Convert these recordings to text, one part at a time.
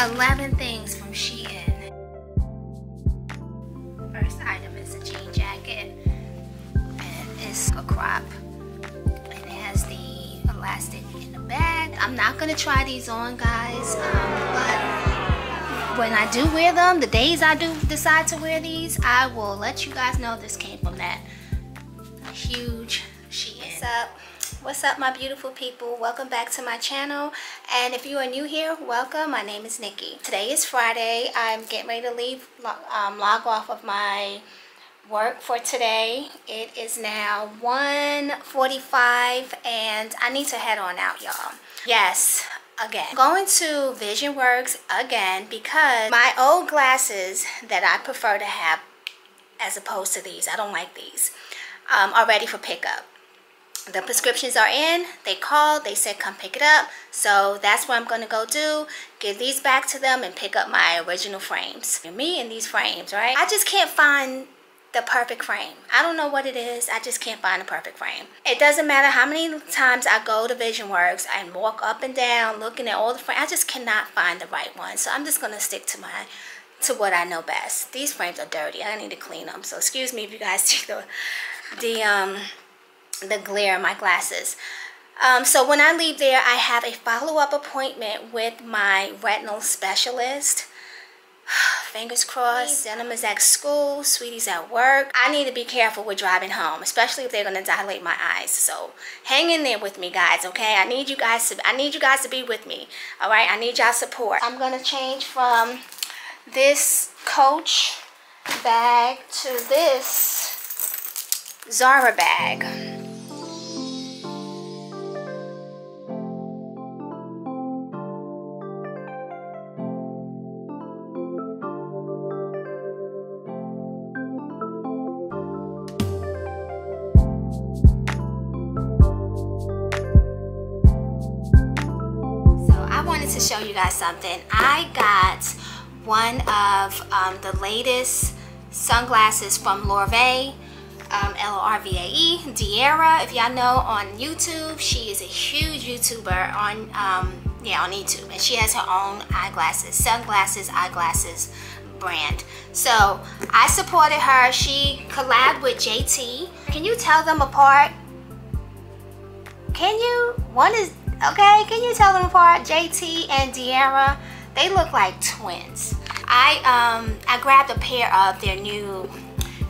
11 things from Shein. First item is a jean jacket and it's a crop and it has the elastic in the bag. I'm not gonna try these on guys, um, but when I do wear them, the days I do decide to wear these, I will let you guys know this came from that huge Shein. What's up? What's up my beautiful people? Welcome back to my channel and if you are new here, welcome. My name is Niki. Today is Friday. I'm getting ready to leave, um, log off of my work for today. It is now 1.45 and I need to head on out y'all. Yes, again. Going to Visionworks again because my old glasses that I prefer to have as opposed to these, I don't like these, um, are ready for pickup the prescriptions are in. They called. They said come pick it up. So that's what i'm going to go do. Give these back to them and pick up my original frames. Me and these frames right? I just can't find the perfect frame. I don't know what it is. I just can't find the perfect frame. It doesn't matter how many times i go to Visionworks and walk up and down looking at all the frames i just cannot find the right one. So i'm just going to stick to my to what i know best. These frames are dirty. I need to clean them so excuse me if you guys see the the um the glare in my glasses. Um, so when I leave there, I have a follow-up appointment with my retinal specialist. Fingers crossed, Denim is at school, Sweetie's at work. I need to be careful with driving home, especially if they're gonna dilate my eyes. So hang in there with me, guys, okay? I need you guys to I need you guys to be with me. All right, I need y'all support. I'm gonna change from this Coach bag to this Zara bag. Something. I got one of um, the latest sunglasses from Lorvae, um, L-O-R-V-A-E, Dearra, if y'all know on YouTube. She is a huge YouTuber on, um, yeah, on YouTube. And she has her own eyeglasses, sunglasses, eyeglasses brand. So I supported her. She collabed with JT. Can you tell them apart? Can you? One is Okay, can you tell them apart? JT and Dearra, they look like twins. I um I grabbed a pair of their new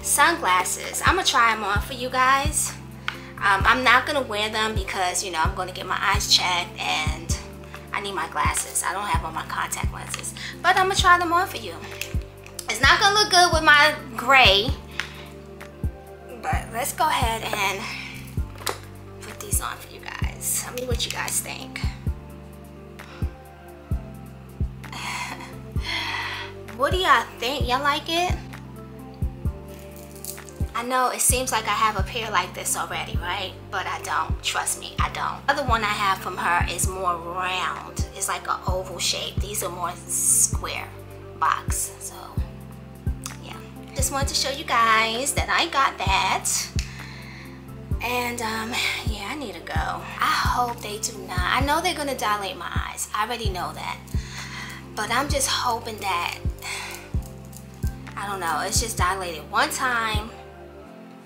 sunglasses. I'm gonna try them on for you guys. Um, I'm not gonna wear them because you know I'm gonna get my eyes checked and I need my glasses. I don't have on my contact lenses, but I'm gonna try them on for you. It's not gonna look good with my gray, but let's go ahead and Tell me what you guys think. what do y'all think? Y'all like it? I know it seems like I have a pair like this already, right? But I don't. Trust me, I don't. The other one I have from her is more round. It's like an oval shape. These are more square box. So, yeah. Just wanted to show you guys that I got that. And um, yeah, I need to go. I hope they do not. I know they're gonna dilate my eyes. I already know that. But I'm just hoping that, I don't know, it's just dilated one time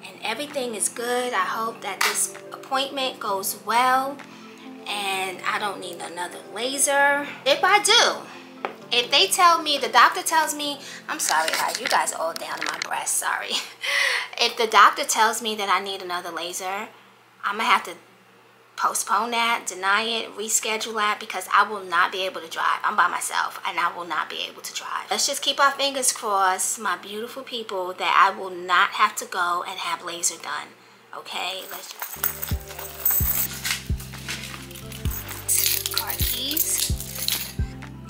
and everything is good. I hope that this appointment goes well and I don't need another laser. If I do, if they tell me, the doctor tells me, I'm sorry, uh, you guys all down in my breast, sorry. if the doctor tells me that I need another laser, I'm gonna have to postpone that, deny it, reschedule that because I will not be able to drive. I'm by myself and I will not be able to drive. Let's just keep our fingers crossed, my beautiful people, that I will not have to go and have laser done. Okay, let's just...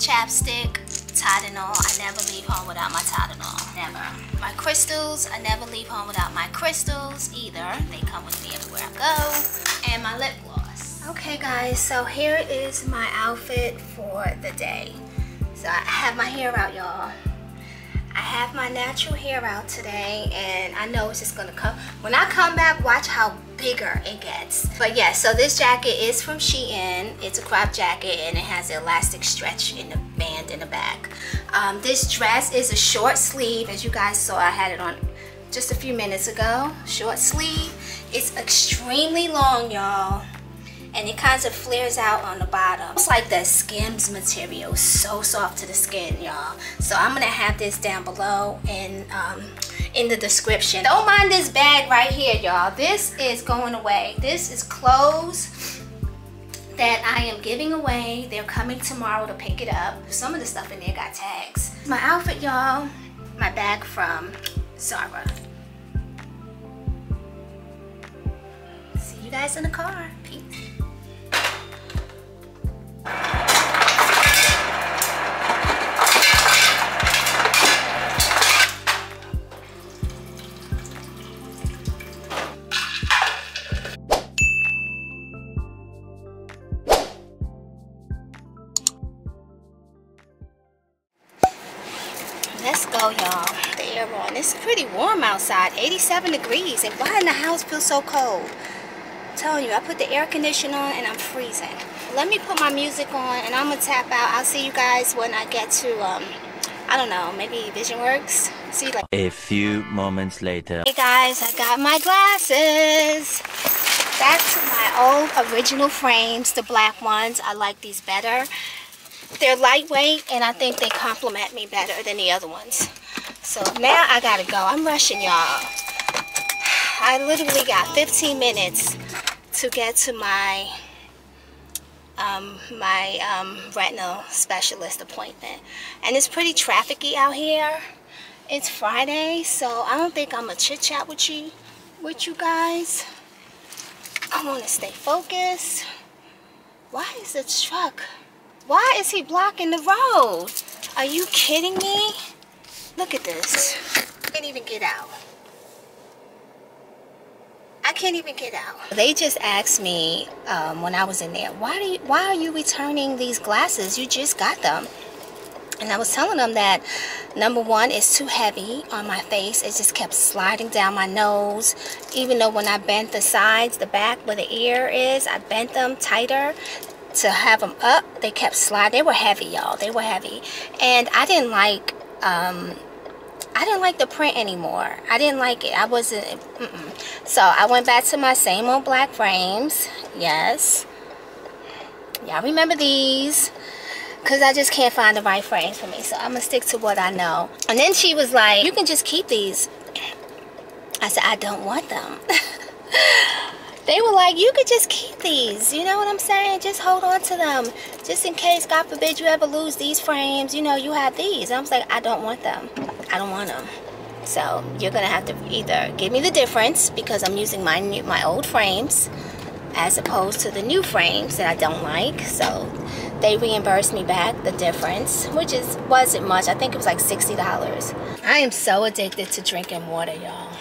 chapstick, Tylenol. I never leave home without my Tylenol. Never. My crystals. I never leave home without my crystals either. They come with me everywhere I go. And my lip gloss. Okay guys, so here is my outfit for the day. So I have my hair out, y'all. I have my natural hair out today and I know it's just gonna come. When I come back, watch how bigger it gets. But yeah, so this jacket is from Shein. It's a crop jacket and it has elastic stretch in the band in the back. Um, this dress is a short sleeve. As you guys saw, I had it on just a few minutes ago. Short sleeve. It's extremely long, y'all and it kind of flares out on the bottom. It's like the Skims material, so soft to the skin, y'all. So I'm gonna have this down below in, um, in the description. Don't mind this bag right here, y'all. This is going away. This is clothes that I am giving away. They're coming tomorrow to pick it up. Some of the stuff in there got tags. My outfit, y'all, my bag from Zara. See you guys in the car. Peace. Outside, 87 degrees. And why in the house feel so cold? I'm telling you, I put the air conditioner on and I'm freezing. Let me put my music on and I'm gonna tap out. I'll see you guys when I get to, um, I don't know, maybe Visionworks. See you like A few moments later. Hey guys, I got my glasses. Back to my old original frames, the black ones. I like these better. They're lightweight and I think they complement me better than the other ones. So now I gotta go. I'm rushing y'all. I literally got 15 minutes to get to my um, my um, retinal specialist appointment. And it's pretty trafficy out here. It's Friday, so I don't think I'm gonna chit chat with you with you guys. I wanna stay focused. Why is the truck why is he blocking the road? Are you kidding me? Look at this. I can't even get out. I can't even get out. They just asked me um, when I was in there, why, do you, why are you returning these glasses? You just got them. And I was telling them that number one, it's too heavy on my face. It just kept sliding down my nose. Even though when I bent the sides, the back where the ear is, I bent them tighter to have them up they kept sliding they were heavy y'all they were heavy and i didn't like um i didn't like the print anymore i didn't like it i wasn't mm -mm. so i went back to my same old black frames yes y'all remember these because I just can't find the right frames for me. So I'm going to stick to what I know. And then she was like, you can just keep these. I said, I don't want them. they were like, you could just keep these. You know what I'm saying? Just hold on to them. Just in case, God forbid, you ever lose these frames. You know, you have these. And I was like, I don't want them. I don't want them. So you're going to have to either give me the difference because I'm using my, new, my old frames as opposed to the new frames that I don't like. So they reimbursed me back the difference, which is wasn't much. I think it was like $60. I am so addicted to drinking water, y'all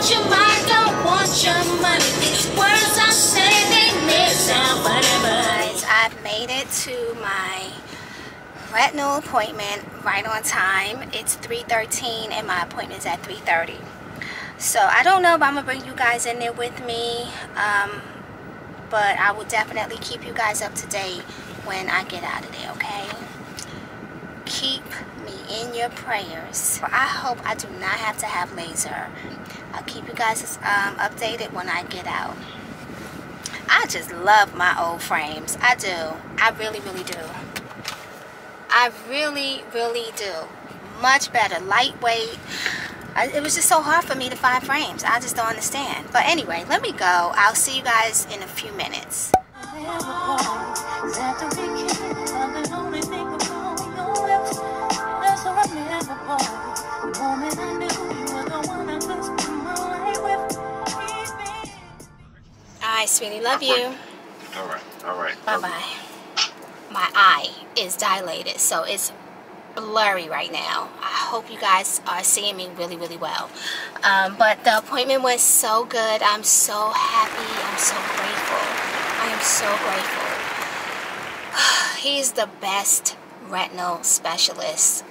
want your mind, don't want your money. Words I say, they sound funny, but Guys, I've made it to my retinal appointment right on time. It's 3.13 and my appointment's at 3.30. So I don't know if I'm going to bring you guys in there with me. Um, but I will definitely keep you guys up to date when I get out of there, okay? Keep me in your prayers. I hope I do not have to have laser. I'll keep you guys um, updated when I get out. I just love my old frames. I do. I really, really do. I really, really do. Much better. Lightweight. I, it was just so hard for me to find frames. I just don't understand. But anyway, let me go. I'll see you guys in a few minutes. Alright, sweetie. Love you. Alright, alright. Bye-bye. My eye is dilated, so it's blurry right now. I hope you guys are seeing me really, really well. Um, but the appointment was so good. I'm so happy. I'm so grateful. I am so grateful. He's the best retinal specialist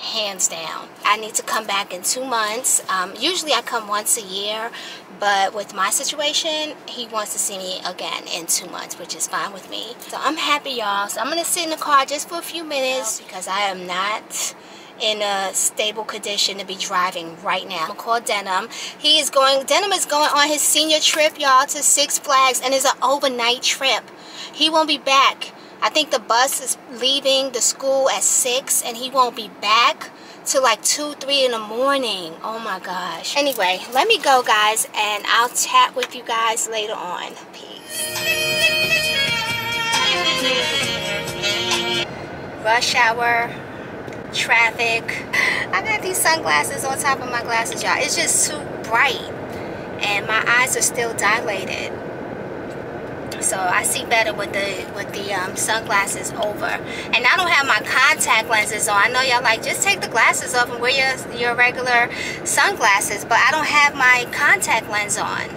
hands down. I need to come back in two months. Um, usually I come once a year, but with my situation, he wants to see me again in two months, which is fine with me. So I'm happy, y'all. So I'm gonna sit in the car just for a few minutes because I am not in a stable condition to be driving right now. I'm call Denim. He is going, Denim is going on his senior trip, y'all, to Six Flags, and it's an overnight trip. He won't be back I think the bus is leaving the school at 6 and he won't be back till like 2, 3 in the morning. Oh my gosh. Anyway, let me go guys and I'll chat with you guys later on. Peace. Rush hour, traffic. I got these sunglasses on top of my glasses, y'all. It's just too bright and my eyes are still dilated so I see better with the with the um, sunglasses over. And I don't have my contact lenses on. I know y'all like just take the glasses off and wear your, your regular sunglasses but I don't have my contact lens on.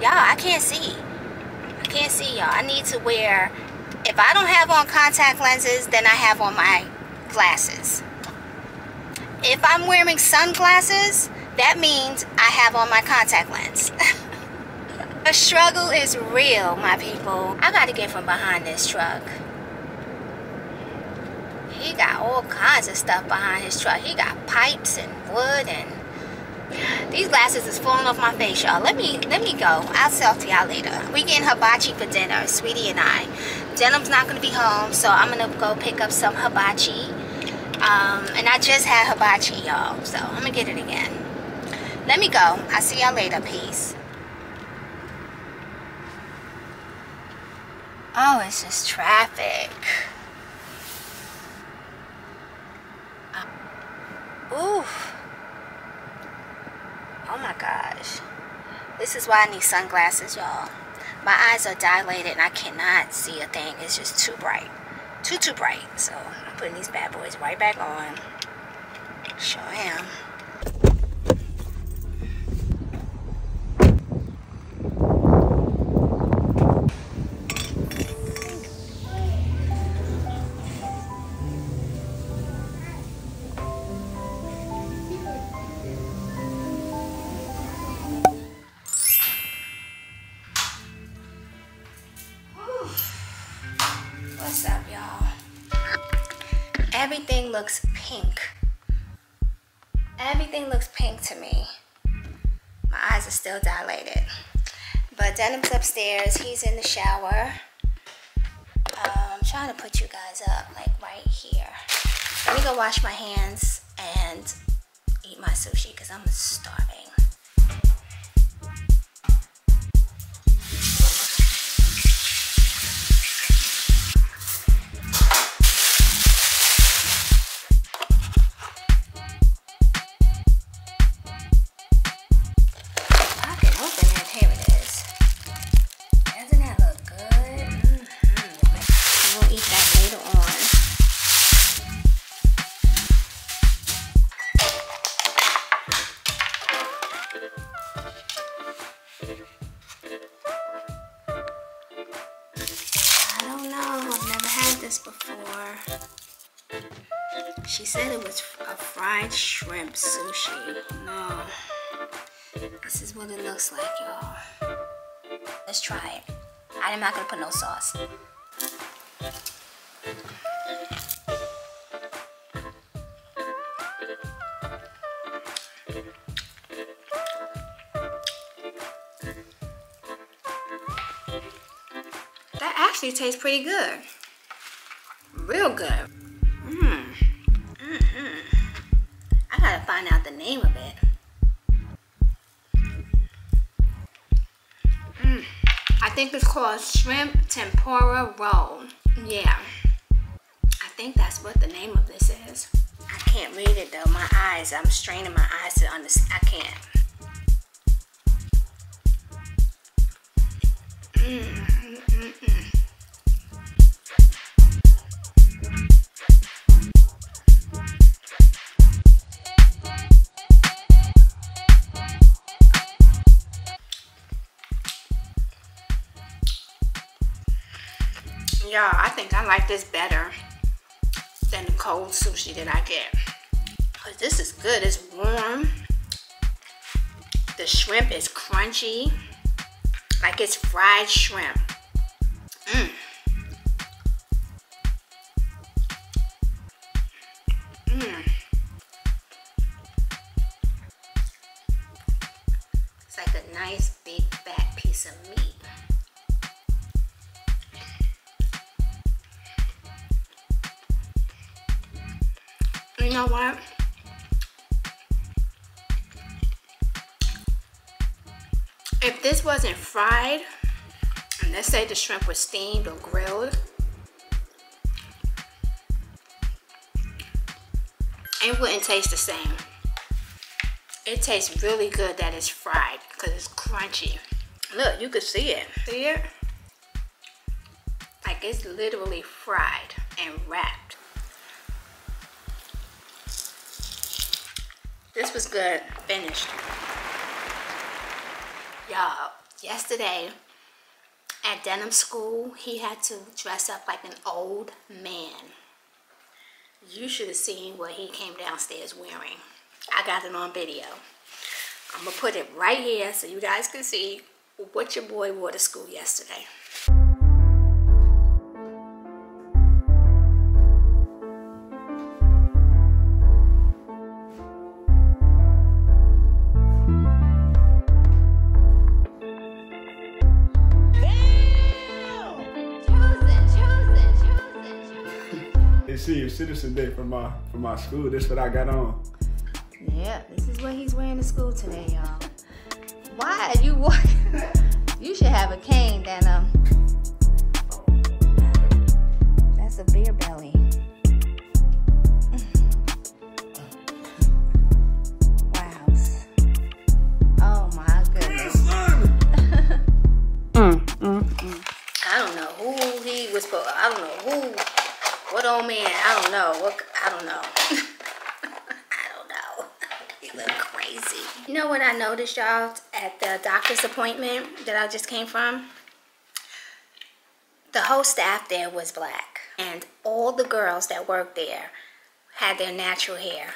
Y'all I can't see. I can't see y'all. I need to wear if I don't have on contact lenses then I have on my glasses. If I'm wearing sunglasses that means I have on my contact lens The struggle is real, my people. I gotta get from behind this truck. He got all kinds of stuff behind his truck. He got pipes and wood and these glasses is falling off my face, y'all. Let me let me go. I'll talk to y'all later. We getting hibachi for dinner, sweetie and I. Denim's not gonna be home, so I'm gonna go pick up some hibachi. Um, and I just had hibachi, y'all. So I'm gonna get it again. Let me go. I'll see y'all later. Peace. Oh, it's just traffic. Uh, ooh. Oh my gosh. This is why I need sunglasses, y'all. My eyes are dilated and I cannot see a thing. It's just too bright. Too, too bright. So I'm putting these bad boys right back on. Sure am. Denim's upstairs. He's in the shower. Um, I'm trying to put you guys up, like right here. Let me go wash my hands and eat my sushi because I'm starving. Shrimp sushi. No. This is what it looks like, y'all. Let's try it. I'm not gonna put no sauce. That actually tastes pretty good. Real good. Find out the name of it. Mm. I think it's called shrimp tempura roll. Yeah. I think that's what the name of this is. I can't read it though. My eyes, I'm straining my eyes to understand. I can't. Mm, mm, mm, Yeah, I think I like this better than the cold sushi that I get. But this is good. It's warm. The shrimp is crunchy. Like it's fried shrimp. You know what? If this wasn't fried, and let's say the shrimp was steamed or grilled, it wouldn't taste the same. It tastes really good that it's fried because it's crunchy. Look, you can see it. See it? Like it's literally fried and wrapped. This was good. Finished. Y'all, yesterday at denim school, he had to dress up like an old man. You should have seen what he came downstairs wearing. I got it on video. I'm gonna put it right here so you guys can see what your boy wore to school yesterday. Citizen day for my for my school. This what I got on. Yeah, this is what he's wearing to school today, y'all. Why are you walking? you should have a cane then um that's a beer belly. Man, I don't know. What I don't know. I don't know. He look crazy. You know what I noticed, y'all, at the doctor's appointment that I just came from? The whole staff there was black. And all the girls that worked there had their natural hair.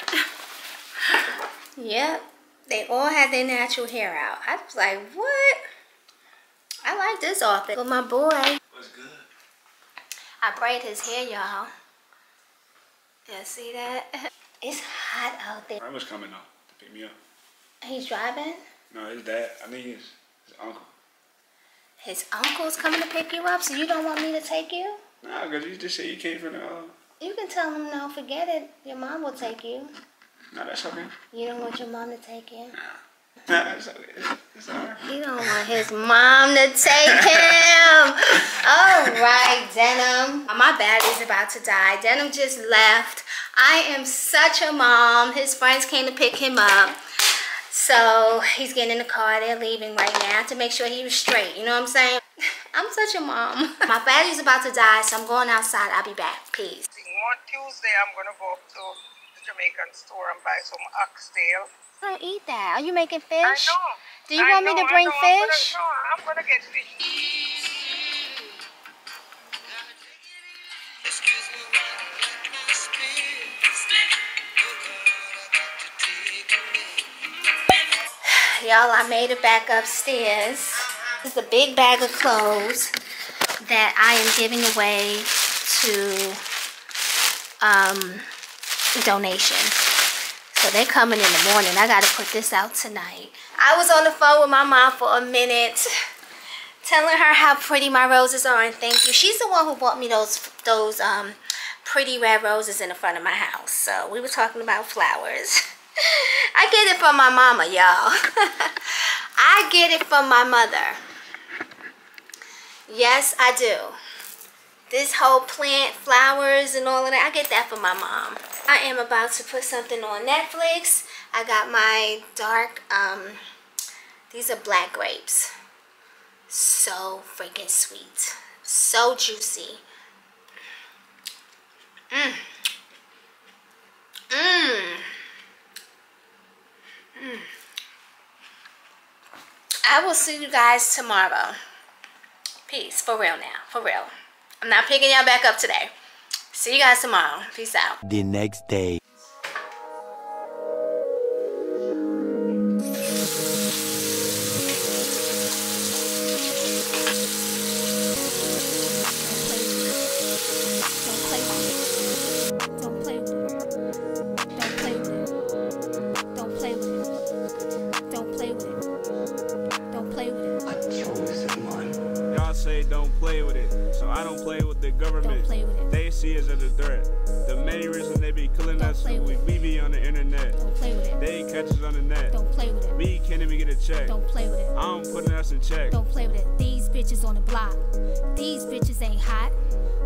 yep. They all had their natural hair out. I was like, what? I like this outfit. But my boy, What's good? I braid his hair, y'all. Yeah, see that? It's hot out there. I was coming out to pick me up. He's driving. No, his dad. I think his his uncle. His uncle's coming to pick you up, so you don't want me to take you? Nah, cause you just said you came from the. Uh, You can tell him no, forget it. Your mom will take you. nah, that's okay. You don't want your mom to take you. Nah, that's okay. It's, it's. He don't want his mom to take him. All right, Denim. My battery's about to die. Denim just left. I am such a mom. His friends came to pick him up. So he's getting in the car. They're leaving right now to make sure he was straight. You know what I'm saying? I'm such a mom. My battery's about to die, so I'm going outside. I'll be back. Peace. On Tuesday, I'm gonna go up to the Jamaican store and buy some oxtail. I don't eat that. Are you making fish? I know. Do you I want me to bring know, I'm gonna- fish? no, I'm gonna get fish. Y'all, I made it back upstairs. This is a big bag of clothes that I am giving away to um, donation. So they're coming in the morning. I got to put this out tonight. I was on the phone with my mom for a minute telling her how pretty my roses are and thank you. She's the one who bought me those those um pretty red roses in the front of my house. So we were talking about flowers. I get it from my mama, y'all. I get it from my mother. Yes, I do. This whole plant, flowers, and all of that, I get that from my mom. I am about to put something on Netflix. I got my dark, um, these are black grapes. So freaking sweet. So juicy. Mmm. Mmm. Mmm. I will see you guys tomorrow. Peace. For real now. For real. I'm not picking y'all back up today. See you guys tomorrow. Peace out. The next day. Hot.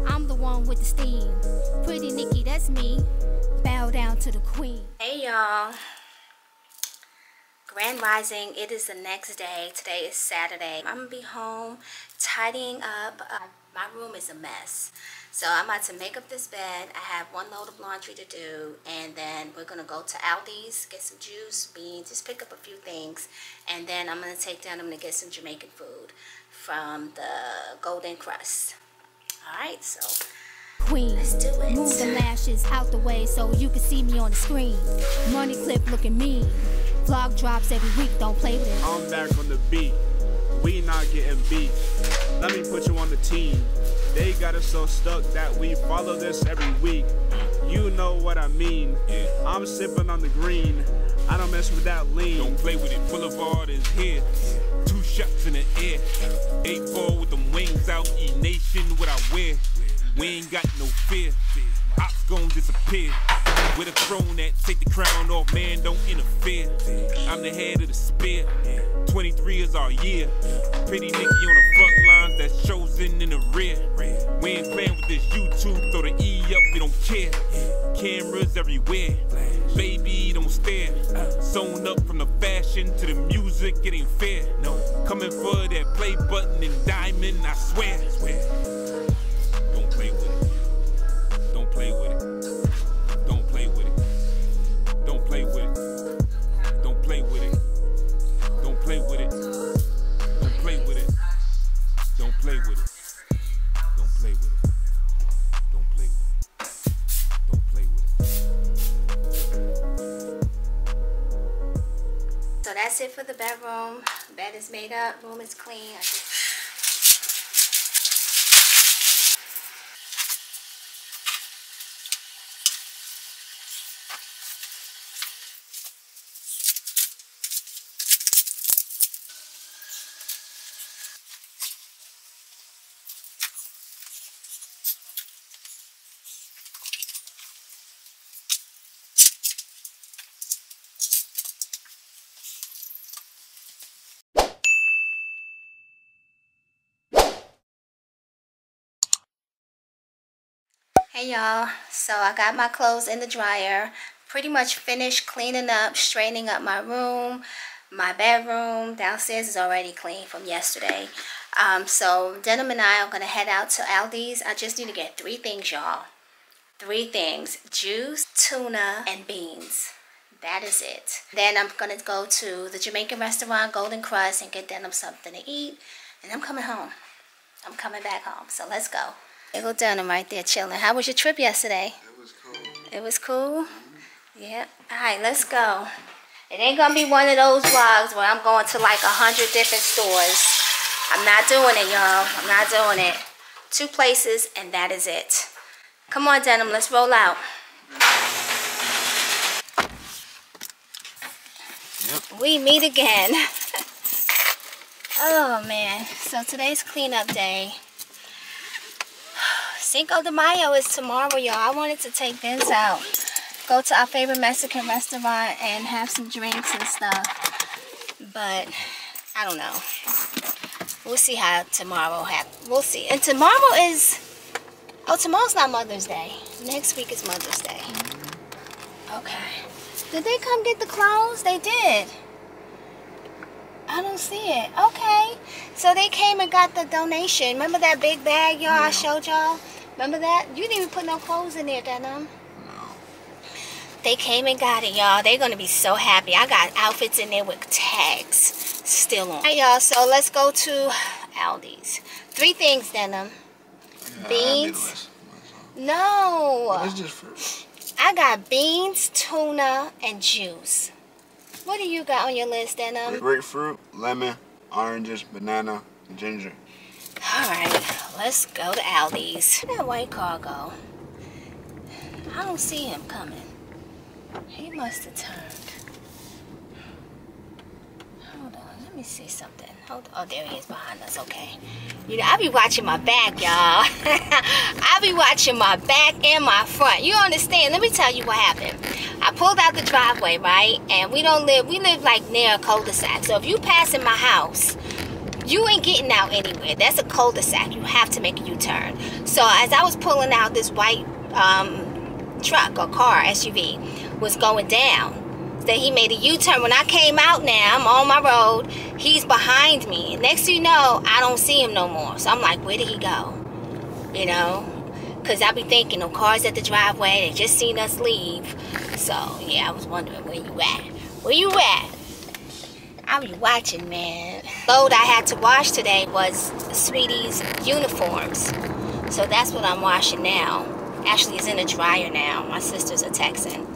I'm the one with the steam. Pretty Niki, that's me. Bow down to the queen. Hey y'all. Grand Rising, it is the next day. Today is Saturday. I'm gonna be home tidying up. Uh, my room is a mess. So I'm about to make up this bed. I have one load of laundry to do, and then we're gonna go to Aldi's, get some juice, beans, just pick up a few things, and then I'm gonna take down. I'm gonna get some Jamaican food from the Golden Crust. All right, so Queen. let's do it. Move the lashes out the way so you can see me on the screen. Money clip looking mean. Vlog drops every week, don't play with it. I'm back on the beat. We not getting beat. Let me put you on the team. They got us so stuck that we follow this every week. You know what I mean. Yeah. I'm sipping on the green. I don't mess with that lean. Don't play with it. Boulevard is here. Two shots in the air. Eight four with them wings out. E Nation what I wear. We ain't got no fear. Ops gon' disappear. With a throne that take the crown off, man, don't interfere. I'm the head of the spear. 23 is our year. Pretty Niki on the front lines that's chosen in the rear. We ain't playing with this YouTube, throw the E up, we don't care. Cameras everywhere. Baby, don't stare. Sewn up from the fashion to the music, it ain't fair. No, coming for that play button and diamond, I swear. Don't that's it for the bedroom. Bed is made up. Room is clean. Hey y'all, so I got my clothes in the dryer. Pretty much finished cleaning up, straightening up my room. My bedroom downstairs is already clean from yesterday. Um, so Denim and I are gonna head out to Aldi's. I just need to get three things, y'all. Three things, juice, tuna, and beans. That is it. Then I'm gonna go to the Jamaican restaurant, Golden Crust, and get Denim something to eat. And I'm coming home. I'm coming back home. So let's go. There go Denim right there chilling. How was your trip yesterday? It was cool. It was cool? Yeah. All right, let's go. It ain't gonna be one of those vlogs where I'm going to like a hundred different stores. I'm not doing it, y'all. I'm not doing it. Two places, and that is it. Come on, Denim, let's roll out. Yep. We meet again. oh, man. So today's cleanup day. Cinco de Mayo is tomorrow, y'all. I wanted to take Vince out. Go to our favorite Mexican restaurant and have some drinks and stuff. But, I don't know. We'll see how tomorrow happens. We'll see. And tomorrow is... Oh, tomorrow's not Mother's Day. Next week is Mother's Day. Mm-hmm. Okay. Did they come get the clothes? They did. I don't see it. Okay. So they came and got the donation. Remember that big bag, y'all, I showed y'all? Remember that? You didn't even put no clothes in there, Denim. They came and got it, y'all. They're going to be so happy. I got outfits in there with tags still on. Hey, y'all. So let's go to Aldi's. Three things, Denim. Yeah, Beans. No. It's just fruit. I got beans, tuna, and juice. What do you got on your list, Denim? Grapefruit, lemon, oranges, banana, and ginger. All right, let's go to Aldi's. That white car go? I don't see him coming. He must have turned. Hold on, let me see something. Hold Oh, there he is behind us. Okay. You know, I be watching my back, y'all. I be watching my back and my front. You understand? Let me tell you what happened. I pulled out the driveway, right? And we don't live, we live like near a cul-de-sac. So if you pass in my house, you ain't getting out anywhere. That's a cul-de-sac. You have to make a U-turn. So as I was pulling out, this white um, truck or car, SUV, was going down. That he made a U-turn. When I came out now, I'm on my road. He's behind me. Next thing you know, I don't see him no more. So I'm like, where did he go? You know? Because I be thinking, no cars at the driveway. They just seen us leave. So, yeah, I was wondering where you at. Where you at? I be watching, man. Load I had to wash today was Sweetie's uniforms. So that's what I'm washing now. Actually, it's in the dryer now. My sisters are texting.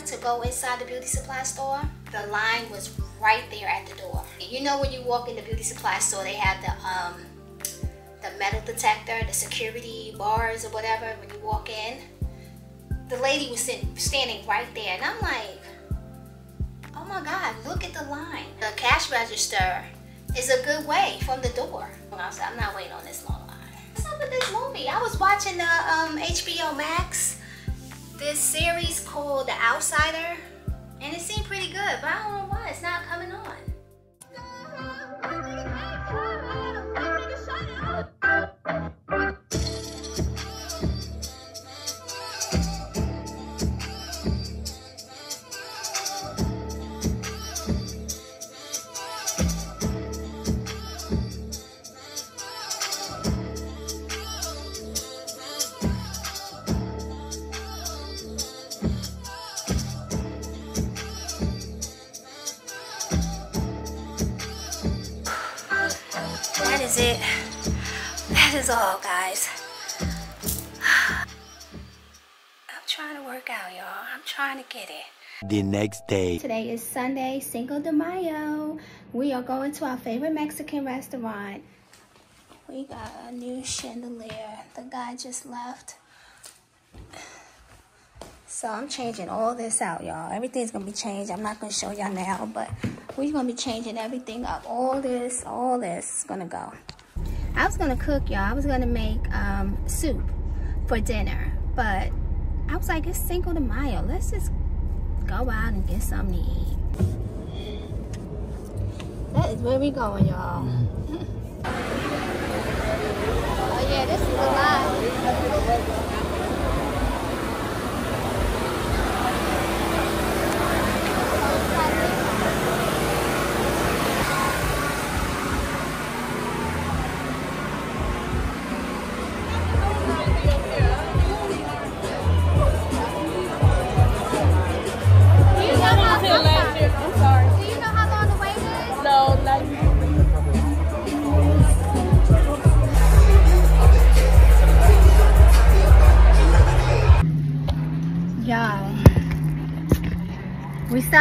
To go inside the beauty supply store, the line was right there at the door. You know when you walk in the beauty supply store, they have the um the metal detector, the security bars or whatever when you walk in. The lady was sitting, standing right there, and I'm like, Oh my God, look at the line. The cash register is a good way from the door. I said, I'm not waiting on this long line. What's up with this movie? I was watching the um, HBO Max, this series called The Outsider, and it seemed pretty good, but I don't know why it's not coming on. is all, guys. I'm trying to work out, y'all. I'm trying to get it. The next day. Today is Sunday, Cinco de Mayo. We are going to our favorite Mexican restaurant. We got a new chandelier. The guy just left. So I'm changing all this out, y'all. Everything's gonna be changed. I'm not gonna show y'all now, but we're gonna be changing everything up. All this, all this is gonna go. I was gonna cook, y'all. I was gonna make um, soup for dinner, but I was like, it's Cinco de Mayo. Let's just go out and get something to eat. That is where we going, y'all. oh yeah, this is a lot.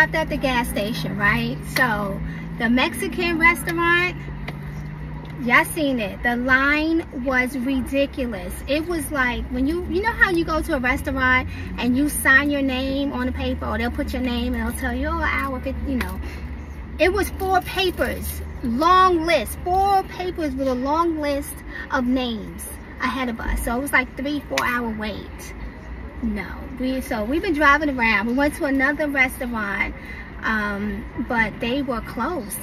Stopped at the gas station, right? So the Mexican restaurant, y'all seen it. The line was ridiculous. It was like when you, you know how you go to a restaurant and you sign your name on a paper or they'll put your name and they'll tell you, oh, hour, 50, you know. It was four papers, long list, four papers with a long list of names ahead of us. So it was like three, four hour wait. No, we so we've been driving around. We went to another restaurant, um, but they were closed.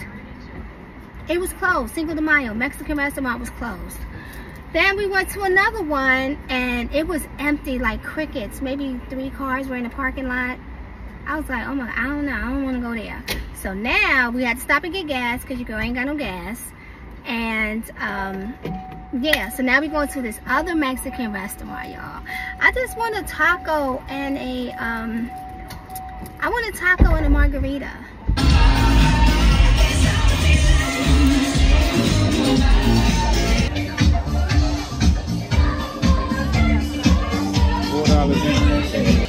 It was closed. Cinco de Mayo, Mexican restaurant was closed. Then we went to another one and it was empty like crickets. Maybe three cars were in the parking lot. I was like, oh my, I don't know, I don't want to go there. So now we had to stop and get gas because your girl ain't got no gas. And um, yeah, so now we're going to this other Mexican restaurant, y'all. I just want a taco and a, um, I want a taco and a margarita. Four dollars